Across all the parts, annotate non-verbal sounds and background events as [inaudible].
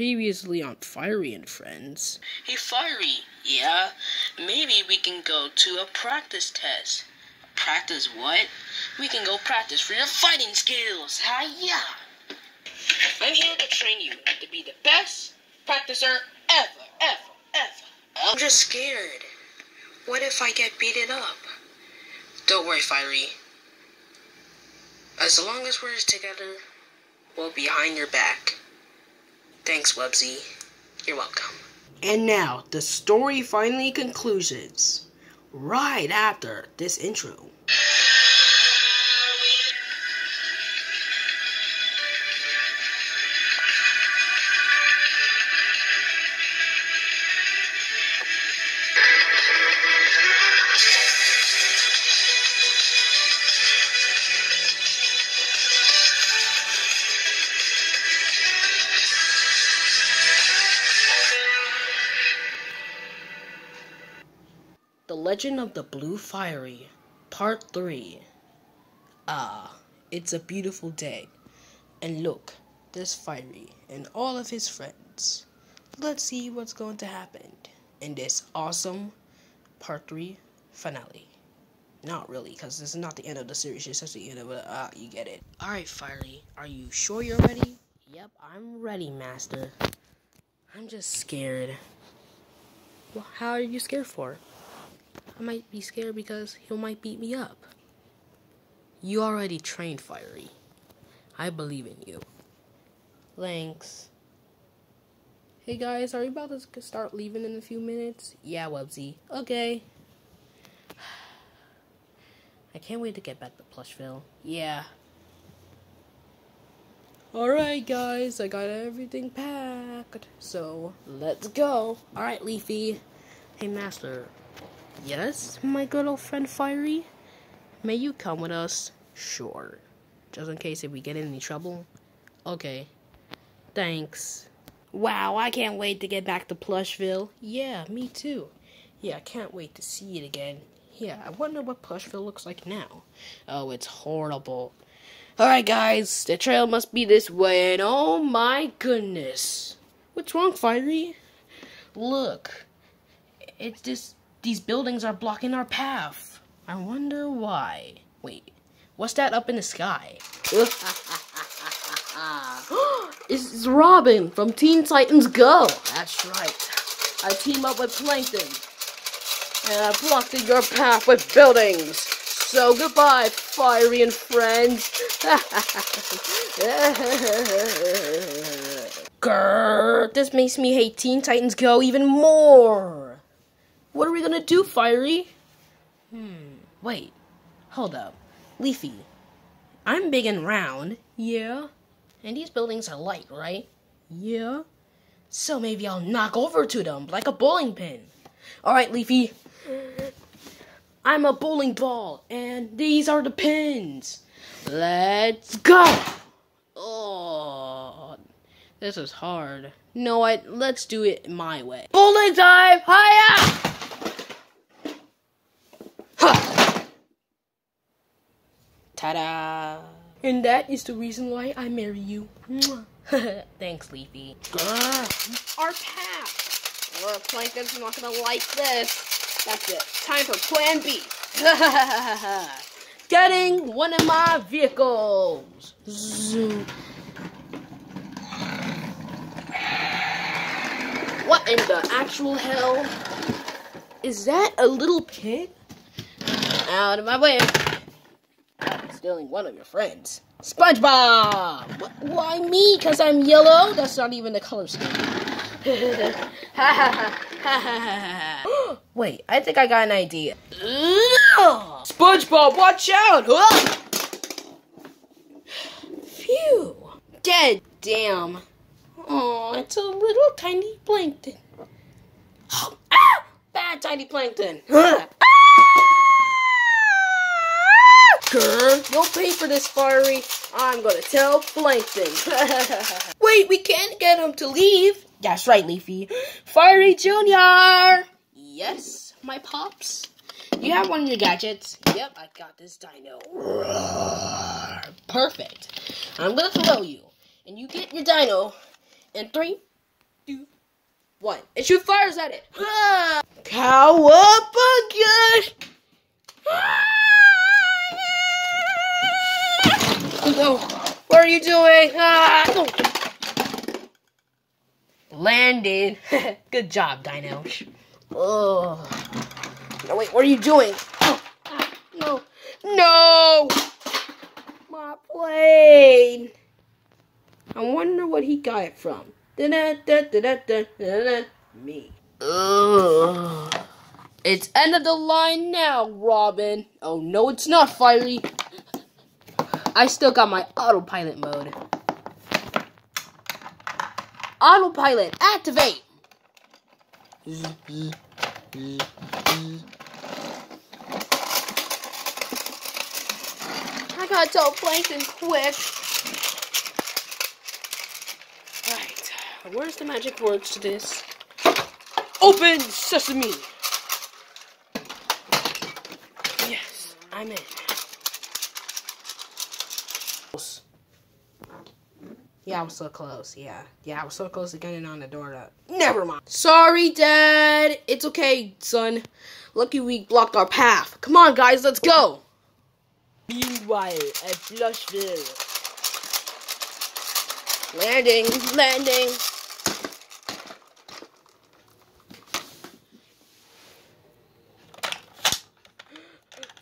previously on Firey and Friends. Hey, Firey, yeah? Maybe we can go to a practice test. Practice what? We can go practice for your fighting skills. Hiya! I'm here to train you to be the best practicer ever, ever, ever. ever. I'm just scared. What if I get beaten up? Don't worry, Firey. As long as we're together, we'll be behind your back. Thanks, Websy. You're welcome. And now, the story finally concludes. Right after this intro. Legend of the Blue Firey, Part 3. Ah, it's a beautiful day. And look, there's Firey and all of his friends. Let's see what's going to happen in this awesome Part 3 finale. Not really, because this is not the end of the series, it's just the end of it. Ah, you get it. Alright, Firey, are you sure you're ready? Yep, I'm ready, Master. I'm just scared. Well, how are you scared for? I might be scared because he might beat me up. You already trained Firey. I believe in you. Thanks. Hey guys, are you about to start leaving in a few minutes? Yeah, Websy. Okay. [sighs] I can't wait to get back to Plushville. Yeah. Alright guys, I got everything packed. So, let's go. Alright, Leafy. Hey, Master. Yes, my good old friend Firey? May you come with us? Sure. Just in case if we get in any trouble? Okay. Thanks. Wow, I can't wait to get back to Plushville. Yeah, me too. Yeah, I can't wait to see it again. Yeah, I wonder what Plushville looks like now. Oh, it's horrible. Alright, guys, the trail must be this way, and oh my goodness. What's wrong, Firey? Look, it's just these buildings are blocking our path. I wonder why. Wait, what's that up in the sky? [laughs] it's Robin from Teen Titans Go. That's right. I team up with Plankton. And I blocked your path with buildings. So goodbye, Firey and friends. [laughs] Grrr, this makes me hate Teen Titans Go even more. What are we gonna do, Firey? Hmm, wait. Hold up. Leafy. I'm big and round. Yeah. And these buildings are light, right? Yeah. So maybe I'll knock over to them like a bowling pin. Alright, Leafy. I'm a bowling ball, and these are the pins. Let's go! Oh, this is hard. No, what? Let's do it my way. Bowling time! Hiya! Ta-da! And that is the reason why I marry you. [laughs] Thanks, Leafy. Grr, our path. Or Plankton's not gonna like this. That's it. Time for Plan B. [laughs] Getting one of my vehicles. Zoom. What in the actual hell? Is that a little pig? Out of my way. Stealing one of your friends. SpongeBob! Why me? Because I'm yellow? That's not even the color scheme. [laughs] Wait, I think I got an idea. SpongeBob, watch out! Phew. Dead. Damn. Oh, it's a little tiny plankton. [gasps] ah! Bad tiny plankton. Grr, you'll pay for this, Firey. I'm gonna tell Plankton. [laughs] Wait, we can't get him to leave. That's right, Leafy. Firey Junior! Yes, my pops? You have one of your gadgets? Yep, I got this dino. Perfect. I'm gonna throw you, and you get your dino in three, two, one. And shoot fires at it. Ah! Cowabunga! No, what are you doing? Ah, no. Landed. [laughs] Good job, Dino. Oh. No, wait, what are you doing? Oh, ah, no. No! My plane! I wonder what he got it from. Da -da -da Me. Ugh. It's end of the line now, Robin. Oh no, it's not firey. I still got my autopilot mode. Autopilot, activate! I gotta tell Plankton quick. Right, where's the magic words to this? Open sesame! Yes, I'm in. Yeah, I was so close. Yeah. Yeah, I was so close to getting on the door to... Never mind. Sorry, Dad. It's okay, son. Lucky we blocked our path. Come on, guys, let's go. Meanwhile, at Plushville. Landing, landing.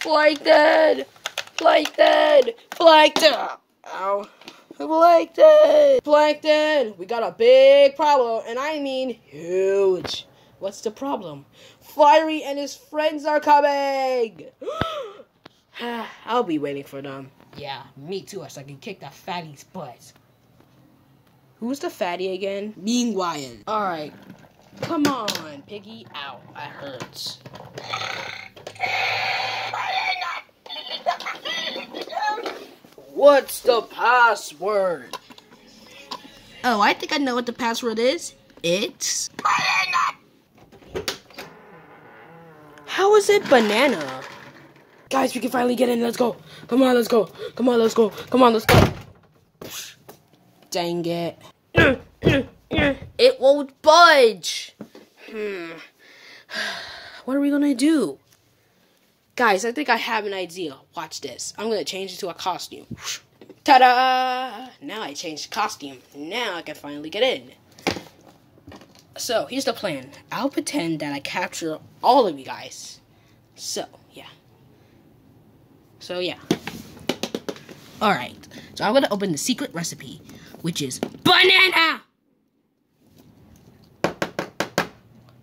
Plankton! Plankton! Plankton! Ow. Plankton! Plankton! We got a big problem, and I mean huge. What's the problem? Firey and his friends are coming! [gasps] I'll be waiting for them. Yeah, me too, so I can kick that fatty's butt. Who's the fatty again? Meanwhile. Alright. Come on, piggy. Ow, that hurts. What's the password? Oh, I think I know what the password is. It's. banana. How is it banana? Guys, we can finally get in. Let's go. Come on, let's go. Come on, let's go. Come on, let's go. Dang it. [clears throat] It won't budge. Hmm. [sighs] What are we gonna do? Guys, I think I have an idea. Watch this. I'm gonna change into a costume. Ta-da! Now I changed costume. Now I can finally get in. So, here's the plan. I'll pretend that I capture all of you guys. So, yeah. So, yeah. Alright. So, I'm gonna open the secret recipe, which is banana!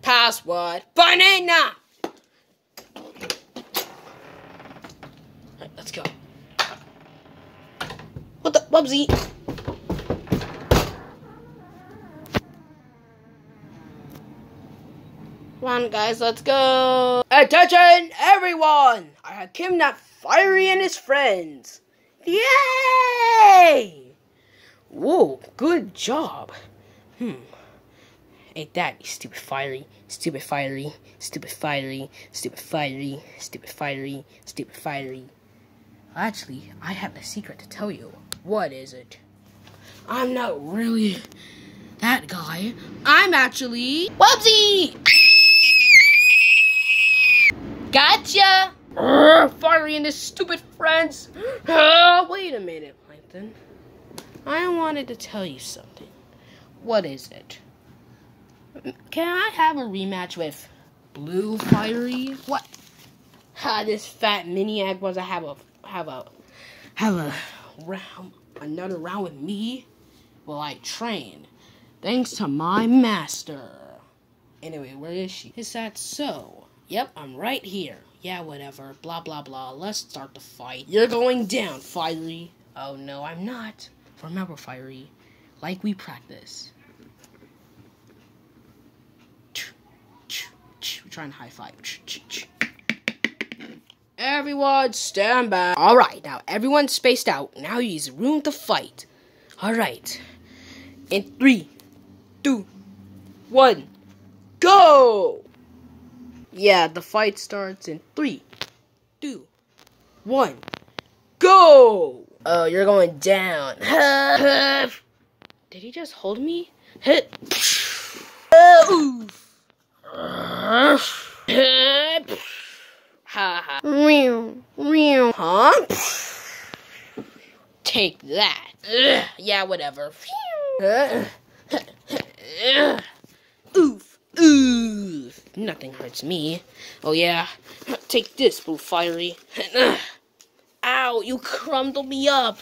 Password. Banana! Alright, let's go. What the? Bubsy! Come on, guys, let's go. Attention, everyone! I have kidnapped Firey and his friends. Yay! Whoa, good job. Hmm. Ain't that you stupid firey, stupid firey, stupid firey, stupid firey, stupid firey, stupid firey. Actually, I have a secret to tell you. What is it? I'm not really that guy. I'm actually Wubsy! Gotcha! Urgh, firey and his stupid friends. Uh, wait a minute, Plankton. I wanted to tell you something. What is it? Can I have a rematch with Blue Firey? What? Ha! This fat maniac wants to have a have a have a round another round with me? Well, I train thanks to my master. Anyway, where is she? Is that so? Yep, I'm right here. Yeah, whatever. Blah blah blah. Let's start the fight. You're going down, Firey. Oh no, I'm not. Remember, Firey, like we practice. We're trying to high five. Everyone stand back. Alright, now everyone's spaced out. Now use room to fight. Alright. In three, two, one, go! Yeah, the fight starts in three, two, one, go! Oh, you're going down. [laughs] Did he just hold me? [laughs] Hit. [laughs] ha ha. Real, real. Huh? Take that. Ugh, yeah, whatever. Oof, oof. Nothing hurts me. Oh yeah. Take this, Blue Firey. Ow, you crumbled me up.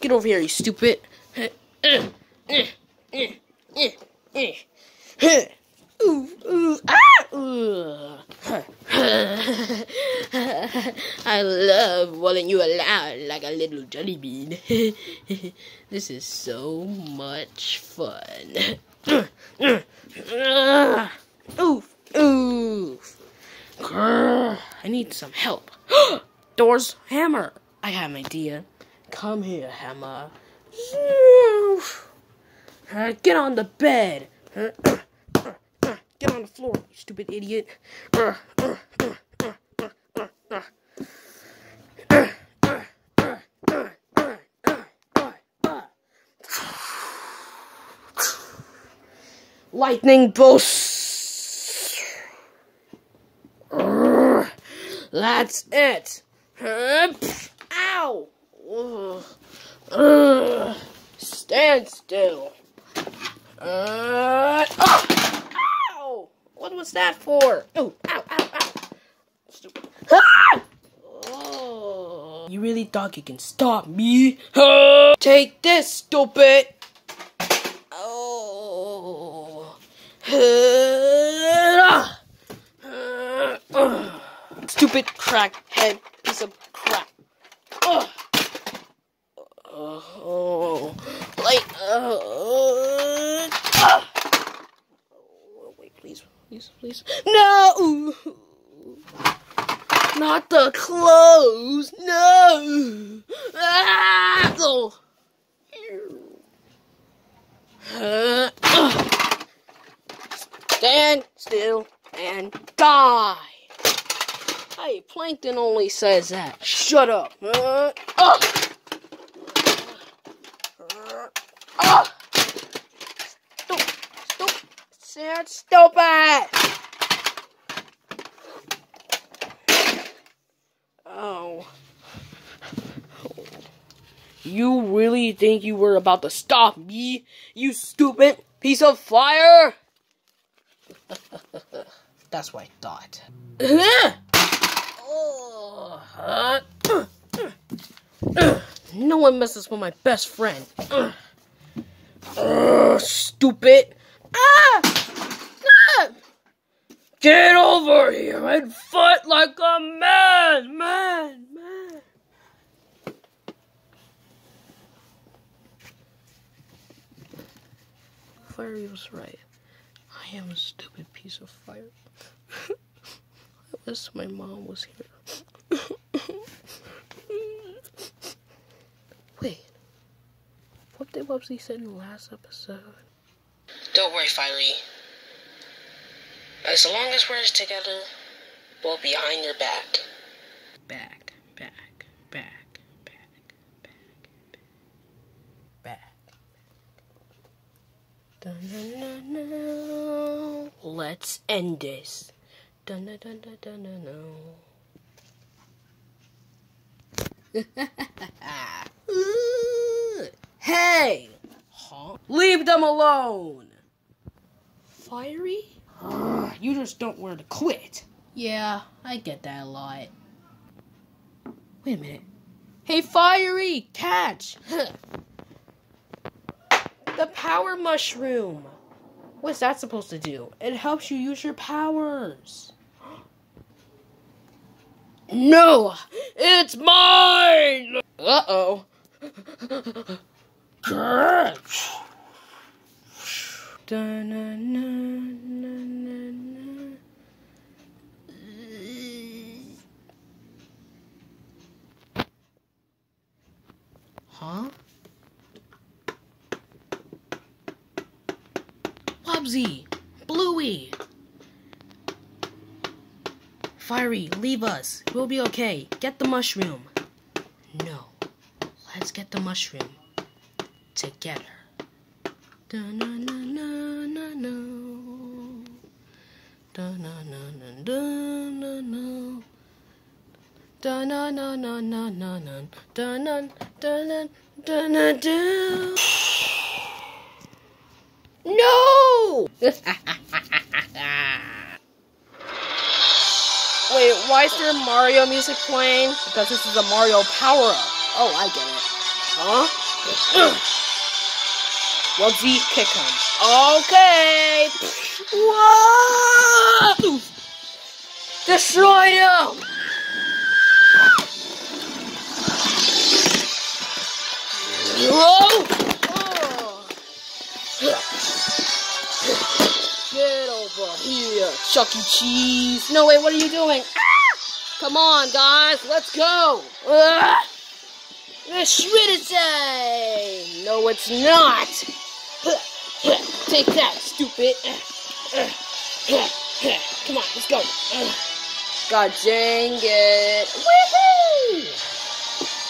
Get over here, you stupid. I love rolling you around like a little jelly bean. [laughs] this is so much fun. [coughs] oof, oof. Grr, I need some help. [gasps] Doors, hammer. I have an idea. Come here, hammer. Uh, get on the bed. Uh, [coughs] uh, uh, get on the floor, you stupid idiot. Lightning bolts. That's it. Ow. Stand still. Uh, oh. Ow! What was that for? Oh, ow, ow, ow. Stupid. Ah! Oh. You really thought you can stop me? Take this, stupid. [sighs] Stupid crackhead piece of crap. Oh. [sighs] Oh. Like, uh, uh. [sighs] Wait, please, please, please. No! Not the clothes! No! Ah! Oh. Stand still and die! Hey, Plankton only says that. Shut up! Uh, uh. Sad stupid! Oh. You really think you were about to stop me, you stupid piece of fire? That's why I thought. No one messes with my best friend. Stupid. Ah! ah! Get over here and fight like a man, man, man. Was right. I am a stupid piece of fire. [laughs] I wish my mom was here. [laughs] Wait. What did Wubsy said in the last episode? Don't worry, Firey. As long as we're together, we'll be behind your back. Back, back, back, back, back, back. Dun, dun, dun, dun. Let's end this. Dun, dun, dun, dun, dun, dun, dun. [laughs] hey! Huh? Leave them alone! Firey? Ah, you just don't want to quit. Yeah, I get that a lot. Wait a minute. Hey, Firey! Catch! [laughs] the power mushroom! What's that supposed to do? It helps you use your powers. No! It's mine! Uh oh. Huh? Babsy, Bluey, Firey, leave us. We'll be okay. Get the mushroom. No. Let's get the mushroom. Together. Da na na na na no. Da na na na da na no. Da na na na na na na da na da na da na da. [laughs] Wait, why is there Mario music playing? Because this is a Mario power up. Oh, I get it. Huh? [clears throat] well, Z, kick him. Okay. Whoa! Destroyed him! Whoa! Here, Chuck E. Cheese. No, wait, what are you doing? Ah! Come on, guys, let's go. Ah! The Shredder No, it's not. [coughs] Take that, stupid. [coughs] Come on, let's go. God dang it.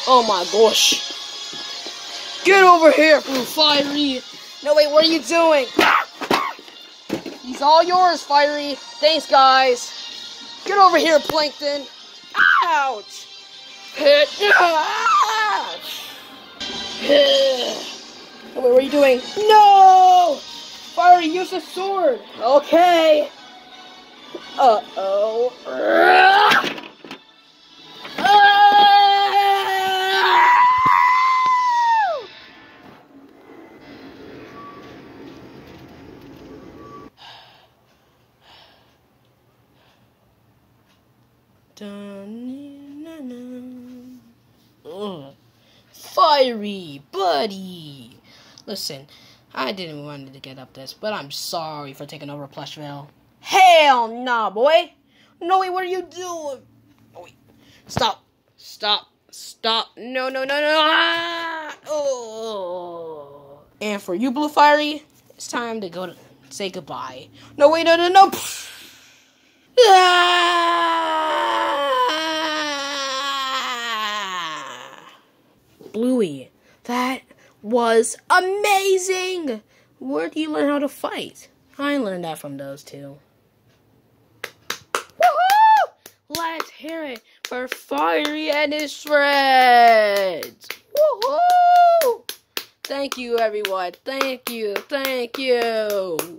Oh my gosh. Get over here, Blue Firey. No, wait, what are you doing? He's all yours, Firey. Thanks, guys. Get over here, Plankton. Ouch. Hit. Wait, what are you doing? No! Firey, use a sword. Okay. Uh-oh. Ugh. Firey buddy. Listen, I didn't want to get up this, but I'm sorry for taking over Plushville. Hell nah, boy. No, wait, what are you doing? Oh, wait. Stop. Stop. Stop. No, no, no, no. Ah! Oh. And for you, Blue Firey, it's time to go to say goodbye. No, wait, no, no, no. Ah! Bluey, that was amazing! Where do you learn how to fight? I learned that from those two. Woohoo! Let's hear it for Firey and his friends! Woohoo! Thank you, everyone. Thank you. Thank you. Woohoo! Dun dun dun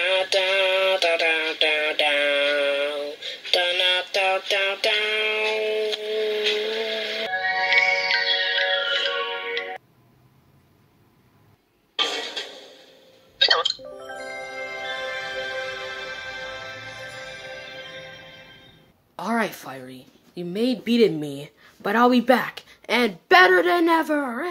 beaten me, but I'll be back and better than ever.